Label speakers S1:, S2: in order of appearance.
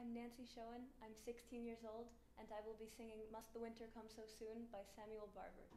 S1: I'm Nancy Schoen. I'm 16 years old, and I will be singing Must the Winter Come So Soon by Samuel Barber.